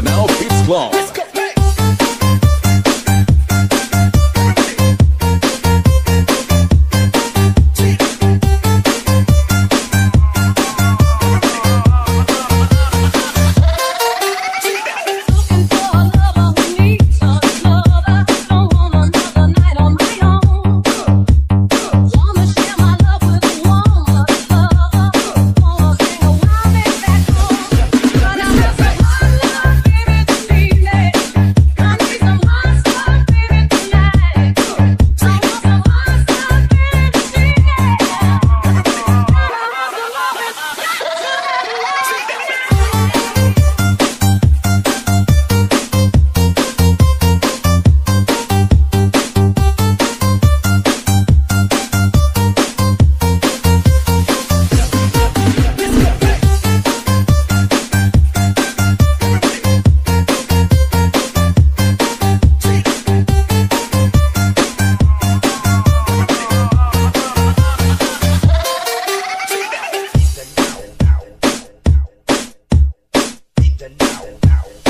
the Now it's Club. the now. now